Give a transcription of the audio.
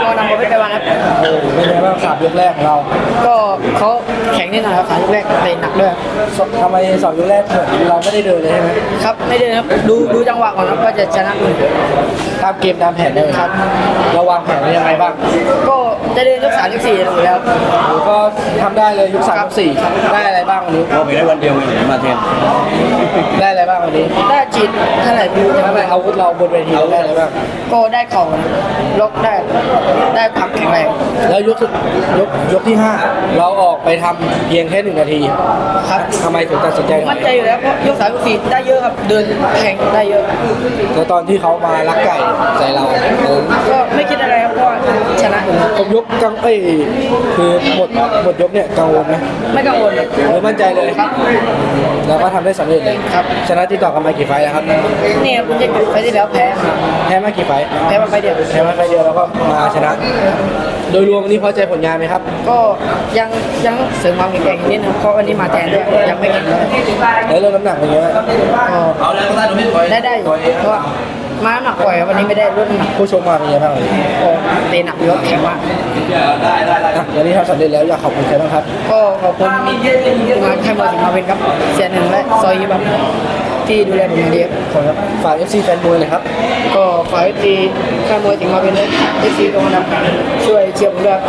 ตัวนำบอลไปวันครับเออเป็นไงบ้างสามยกแรกของเราก็เขาแข็งนิดหน่อยครับขายกแรกเตะหนักด้วยทำไมสองยกแรกเหมือนเราไม่ได้เดินเลยใช่ไหมครับไม่ได้นะครับดูดูจังหวะก่อนครับว่าจะชนะมือตามเกมตามแผนได้ไหมครับเราวางแผนไว้ยังไงบ้าง ก็จะเดินยกสามยกสี่อยู่แล้วก็ทำได้เลยยุคสามครัยุบคสี่ได้อะไรบ้างวันนี้เราไปได้วันเดียวเองมาเทนได้อะไรบ้าง วันนี้ได้จีดเท่าไหร่ดูทำไมอาวุธเราบนเวทีเราได้อะไรบ้างก็ได้เข่าล็อกได้ได้ความแข็งแรงแล้วยกสุดยกยกที่ห้าเราออกไปทำเพียงแค่หนึ่งนาทีครับทำไมถึงตัดสินใจถอมั่ยนใจอยู่แล้วเพราะยกสามยกสี่ได้เยอะครับ เดินแข่งได้เยอะ แล้วตอนที่เขามาลักไก่ใส่เราเออก็ ยู่แล้วผมยกกังเอ้ยคือหมดหมดยกเนี่ยกังวลไหมไม่กังวลเลยเลยมั่นใจเลยครับแล้วก็ทำได้สำเร็จเลยครับชนะติดต่อกันมากี่ไฟล์แล้วครับนี่ครับคุณจะไฟล์ที่แล้วแพ้มาแพ้มากี่ไฟล์แพ้มาไฟล์เดียวแพ้มาไฟล์เดียวแล้วก็มาชนะ โดยรวมวันนี้พอใจผลงานไหมครับก็ยังยังเสริมความแข็งแกร่งอีกนิดนึงเพราะวันนี้มาแทนด้วยยังไม่แข็งเลยแล้วเรื่องน้ำหนักเป็นไงบ้างก็เอาแล้วก็ได้ตรงนี้ได้ได้อยู่เพราะว่า มาน้ำหนักปล่อยครับวันนี้ไม่ได้รุ่นหนักผู้ชมมาเป็นไงบ้างวันนี้ก็เตะหนักเยอะแข็งมากได้ได้ได้อะวันนี้ทำสำเร็จแล้วอยากขอบคุณใครบ้างครับ ก็ขอบคุณทีมงานค่ายมวยสิงห์มาเป็นครับเสียหนึ่งและซอยยิบับที่ดูแลผมอย่างดีครับขอบคุณครับฝาก FC แฟนมวยเลยครับ ก็ขอให้ทีค่ายมวยสิงห์มาเป็นและเอฟซีตรงนั้นช่วยเชียร์ผมด้วยครับ